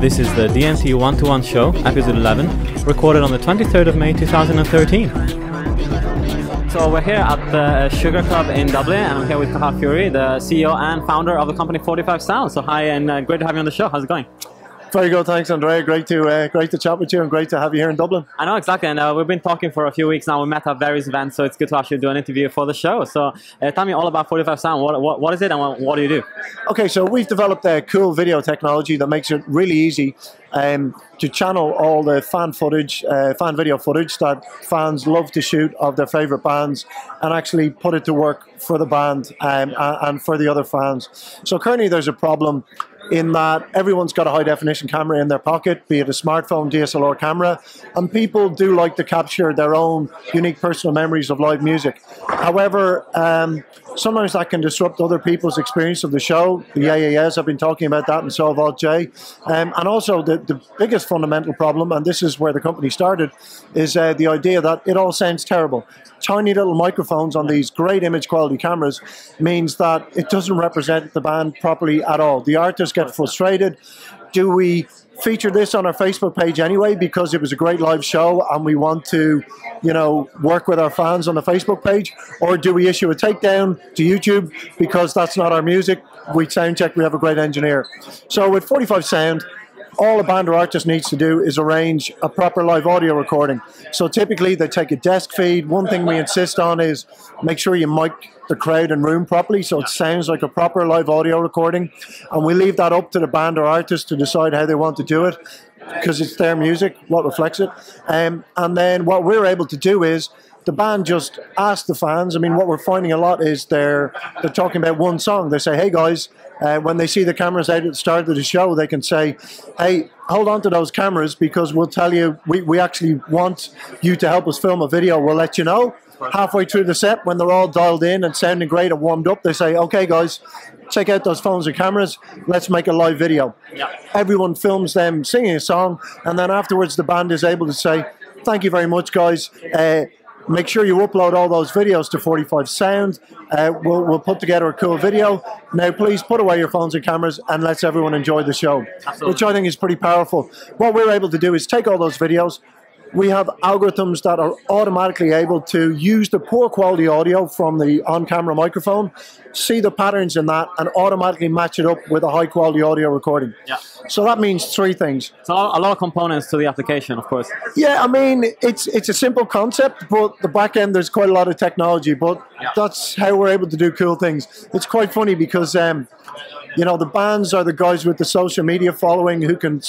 This is the DMT One to One Show, episode 11, recorded on the 23rd of May 2013. So we're here at the Sugar Club in Dublin, and I'm here with Cathal Furey, the CEO and founder of the company 45 Sound. So hi, and uh, great to have you on the show. How's it going? Very good, thanks, Andrea. Great to uh, great to chat with you, and great to have you here in Dublin. I know exactly, and uh, we've been talking for a few weeks now. We met at various events, so it's good to actually do an interview for the show. So uh, tell me all about 45 Sound. What, what, what is it, and what, what do you do? Okay, so we've developed a cool video technology that makes it really easy um, to channel all the fan footage, uh, fan video footage that fans love to shoot of their favorite bands, and actually put it to work for the band um, and for the other fans. So currently, there's a problem in that everyone's got a high definition camera in their pocket, be it a smartphone, DSLR camera, and people do like to capture their own unique personal memories of live music. However, um, sometimes that can disrupt other people's experience of the show. The AAS, I've been talking about that, and so have Alt J. Um, and also, the, the biggest fundamental problem, and this is where the company started, is uh, the idea that it all sounds terrible. Tiny little microphones on these great image quality cameras means that it doesn't represent the band properly at all. The artists get frustrated. Do we feature this on our Facebook page anyway because it was a great live show and we want to, you know, work with our fans on the Facebook page? Or do we issue a takedown to YouTube because that's not our music? We sound check, we have a great engineer. So with 45 Sound, all a band or artist needs to do is arrange a proper live audio recording. So typically they take a desk feed. One thing we insist on is make sure you mic the crowd and room properly so it sounds like a proper live audio recording. And we leave that up to the band or artist to decide how they want to do it because it's their music, what reflects it. Um, and then what we're able to do is the band just ask the fans. I mean, what we're finding a lot is they're they're talking about one song. They say, "Hey guys," uh, when they see the cameras out at the start of the show, they can say, "Hey, hold on to those cameras because we'll tell you we, we actually want you to help us film a video. We'll let you know." Halfway through the set, when they're all dialed in and sounding great and warmed up, they say, "Okay, guys, check out those phones and cameras. Let's make a live video." Yeah. Everyone films them singing a song, and then afterwards, the band is able to say, "Thank you very much, guys." Uh, Make sure you upload all those videos to 45 Sound. Uh, we'll, we'll put together a cool video. Now, please put away your phones and cameras and let's everyone enjoy the show, Absolutely. which I think is pretty powerful. What we're able to do is take all those videos. We have algorithms that are automatically able to use the poor quality audio from the on camera microphone, see the patterns in that, and automatically match it up with a high quality audio recording. Yeah. So that means three things. So a lot of components to the application, of course. Yeah, I mean it's it's a simple concept, but the back end there's quite a lot of technology. But Yeah. that's how we're able to do cool things. It's quite funny because um, you know the bands are the guys with the social media following who can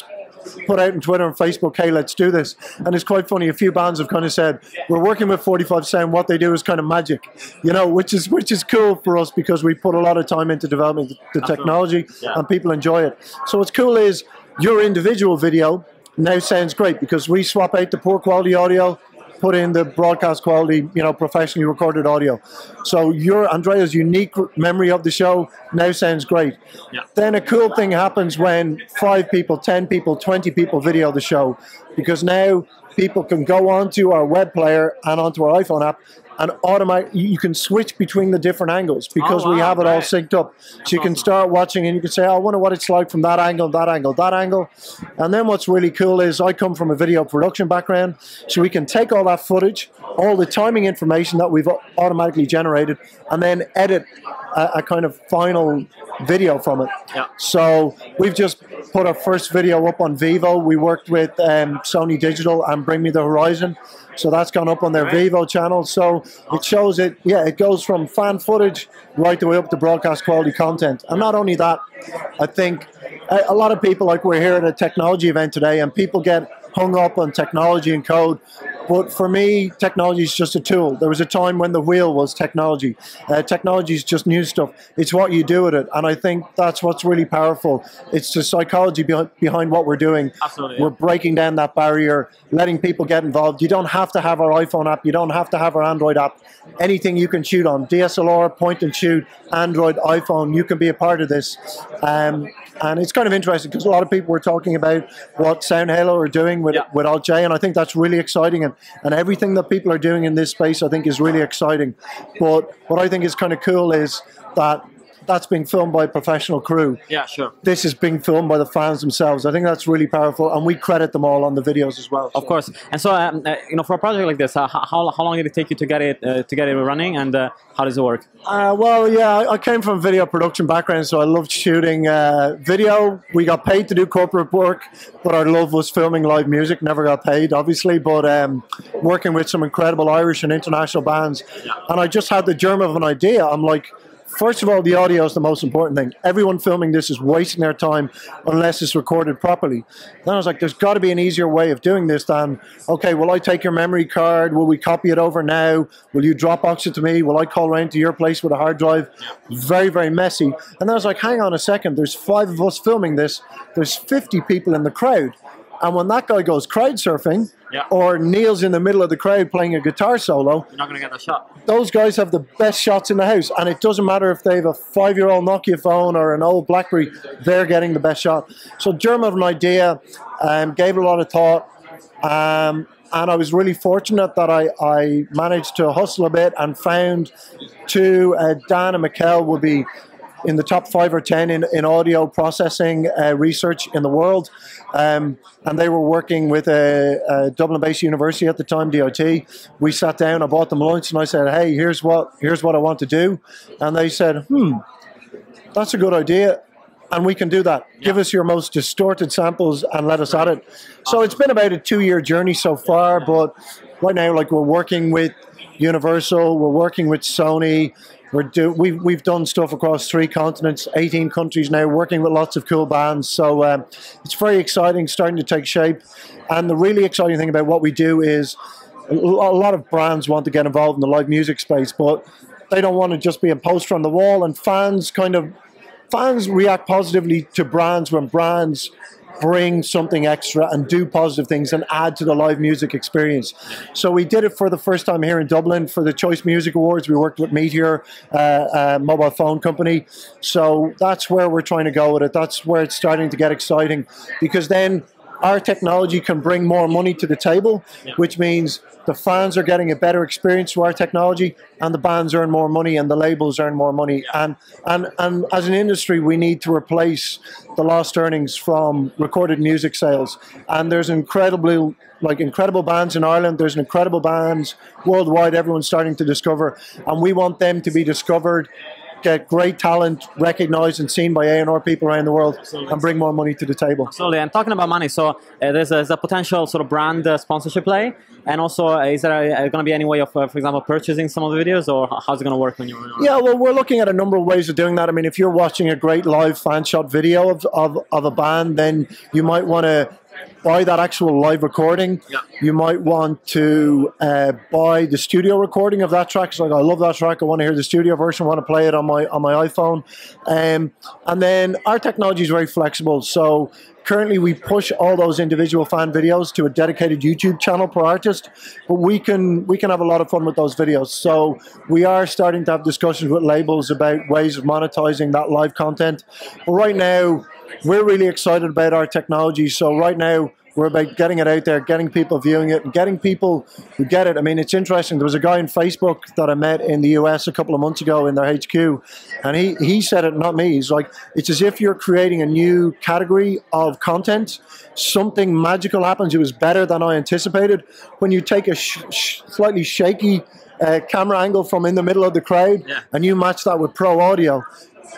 put out on Twitter and Facebook, "Hey, let's do this." And it's quite funny. A few bands have kind of said, "We're working with 45 Sound. What they do is kind of magic," you know, which is which is cool for us because we put a lot of time into developing the, technology Yeah. and people enjoy it. So what's cool is your individual video now sounds great because we swap out the poor quality audio, put in the broadcast quality, you know, professionally recorded audio. So your Andrea's unique memory of the show now sounds great. Yeah. Then a cool thing happens when five people, ten people, twenty people video the show, because now people can go onto our web player and onto our iPhone app. And automatic, you can switch between the different angles because we wow, have it all synced up. So you can awesome. start watching and you can say, oh, I wonder what it's like from that angle, that angle, that angle. And then what's really cool is I come from a video production background, so we can take all that footage, all the timing information that we've automatically generated, and then edit a, a kind of final video from it. Yeah. So we've just put our first video up on Vevo. We worked with um, Sony Digital and Bring Me the Horizon. So that's gone up on their Right. Vevo channel. So it shows it, yeah, it goes from fan footage right the way up to broadcast quality content. And not only that, I think a, a lot of people, like we're here at a technology event today, and people get hung up on technology and code. But for me, technology is just a tool. There was a time when the wheel was technology. Uh, technology is just new stuff. It's what you do with it. And I think that's what's really powerful. It's the psychology behind, behind what we're doing. Absolutely, We're breaking down that barrier, letting people get involved. You don't have to have our iPhone app. You don't have to have our Android app. Anything you can shoot on, DSLR, point and shoot, Android, iPhone, you can be a part of this. Um, and it's kind of interesting because a lot of people were talking about what SoundHalo are doing with, Yeah. with Alt J, and I think that's really exciting. And, and everything that people are doing in this space, I think, is really exciting. But what I think is kind of cool is that that's being filmed by a professional crew. Yeah, sure. This is being filmed by the fans themselves. I think that's really powerful, and we credit them all on the videos as well. Of course. And so, um, uh, you know, for a project like this, uh, how, how long did it take you to get it uh, to get it running, and uh, how does it work? Uh, well, yeah, I, I came from a video production background, so I loved shooting uh, video. We got paid to do corporate work, but our love was filming live music. Never got paid, obviously, but um, working with some incredible Irish and international bands, and I just had the germ of an idea. I'm like First of all, the audio is the most important thing. Everyone filming this is wasting their time unless it's recorded properly. Then I was like, there's got to be an easier way of doing this than, okay, will I take your memory card? Will we copy it over now? Will you Dropbox it to me? Will I call around to your place with a hard drive? Very, very messy. And then I was like, hang on a second, there's five of us filming this. There's 50 people in the crowd. And when that guy goes crowd surfing, yeah. or kneels in the middle of the crowd playing a guitar solo, you're not going to get the shot. Those guys have the best shots in the house, and it doesn't matter if they have a five-year-old Nokia phone or an old BlackBerry, they're getting the best shot. So Germ of an idea, um, gave a lot of thought, um, and I was really fortunate that I, I managed to hustle a bit and found two, uh, Dan and Mikkel would be in the top five or ten in, in audio processing uh, research in the world. Um, and they were working with a, a Dublin-based university at the time, DIT. We sat down, I bought them lunch, and I said, "Hey, here's what here's what I want to do," and they said, "Hmm, that's a good idea." And we can do that. Yeah. Give us your most distorted samples and let us at it. So it's been about a two-year journey so far, but right now, like we're working with Universal, we're working with Sony, we're do, we've, we've done stuff across three continents, 18 countries now, working with lots of cool bands. So um, it's very exciting, starting to take shape. And the really exciting thing about what we do is a lot of brands want to get involved in the live music space, but they don't want to just be a poster on the wall. And fans kind of fans react positively to brands when brands bring something extra and do positive things and add to the live music experience. So we did it for the first time here in Dublin for the Choice Music Awards. We worked with Meteor, uh, a mobile phone company. So that's where we're trying to go with it. That's where it's starting to get exciting because then our technology can bring more money to the table, yeah. which means the fans are getting a better experience through our technology, and the bands earn more money, and the labels earn more money. Yeah. And and and as an industry, we need to replace the lost earnings from recorded music sales. And there's incredibly like incredible bands in Ireland. There's incredible bands worldwide. Everyone's starting to discover, and we want them to be discovered get great talent recognized and seen by A&R people around the world Absolutely. and bring more money to the table. Absolutely. And talking about money, so uh, there's, a, there's, a, potential sort of brand uh, sponsorship play. And also, uh, is there going to be any way of, uh, for example, purchasing some of the videos or how's it going to work when you're Yeah, well, we're looking at a number of ways of doing that. I mean, if you're watching a great live fan shot video of, of, of a band, then you might want to buy that actual live recording. Yeah. You might want to uh, buy the studio recording of that track. It's like I love that track. I want to hear the studio version. I want to play it on my on my iPhone. Um, and then our technology is very flexible. So currently we push all those individual fan videos to a dedicated YouTube channel per artist. But we can we can have a lot of fun with those videos. So we are starting to have discussions with labels about ways of monetizing that live content. But right now we're really excited about our technology. So right now, we're about getting it out there, getting people viewing it, and getting people who get it. I mean, it's interesting. There was a guy on Facebook that I met in the US a couple of months ago in their HQ, and he, he said it, not me. He's like, it's as if you're creating a new category of content. Something magical happens. It was better than I anticipated. When you take a sh sh slightly shaky uh, camera angle from in the middle of the crowd yeah. and you match that with pro audio,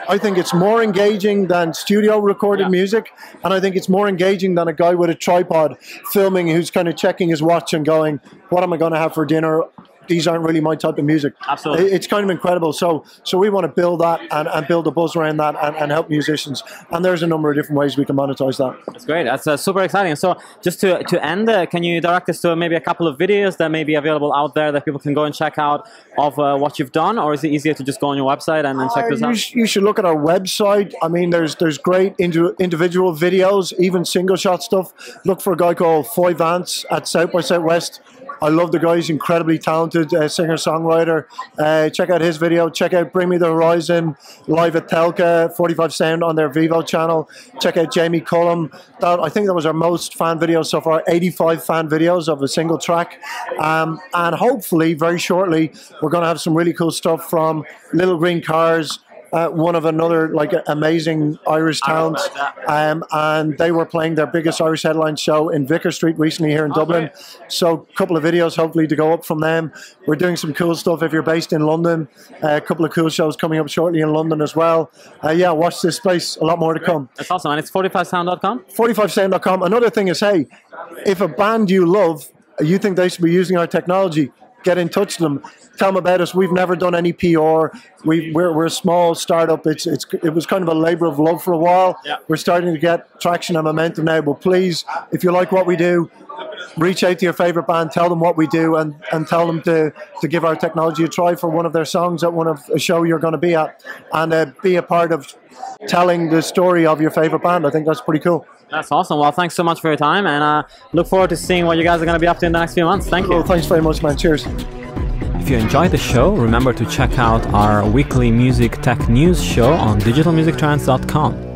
I think it's more engaging than studio recorded yeah. music, and I think it's more engaging than a guy with a tripod filming who's kind of checking his watch and going, "What am I going to have for dinner? These aren't really my type of music. Absolutely. It's kind of incredible. So so we want to build that and, and build a buzz around that and, and, help musicians. And there's a number of different ways we can monetize that. That's great. That's uh, super exciting. So just to, to end, uh, can you direct us to maybe a couple of videos that may be available out there that people can go and check out of uh, what you've done? Or is it easier to just go on your website and, and check this you out? Sh- you should look at our website. I mean, there's there's great indi- individual videos, even single shot stuff. Look for a guy called Foy Vance at South by Southwest I love the guy. He's incredibly talented uh, singer songwriter. Uh, check out his video. Check out Bring Me the Horizon live at Telka 45 Sound on their Vevo channel. Check out Jamie Cullum. That I think that was our most fan video so far. 85 fan videos of a single track. Um, and hopefully, very shortly, we're going to have some really cool stuff from Little Green Cars uh, one of another like amazing Irish towns, um, and they were playing their biggest Irish headline show in Vicar Street recently here in Dublin. So a couple of videos hopefully to go up from them. We're doing some cool stuff if you're based in London. Uh, a couple of cool shows coming up shortly in London as well. Uh, yeah, watch this space. A lot more to come. That's awesome, and it's 45sound.com. 45sound.com. Another thing is, hey, if a band you love, you think they should be using our technology, get in touch with them tell them about us. We've never done any PR. We, we're, we're a small startup. It's, it's, it was kind of a labor of love for a while. Yeah. We're starting to get traction and momentum now. But please, if you like what we do, reach out to your favorite band, tell them what we do, and, and tell them to, to give our technology a try for one of their songs at one of a show you're going to be at, and uh, be a part of telling the story of your favorite band. I think that's pretty cool. That's awesome. Well, thanks so much for your time, and uh, look forward to seeing what you guys are going to be up to in the next few months. Thank you. Well, thanks very much, man. Cheers. If you enjoyed the show, remember to check out our weekly music tech news show on digitalmusictrends.com.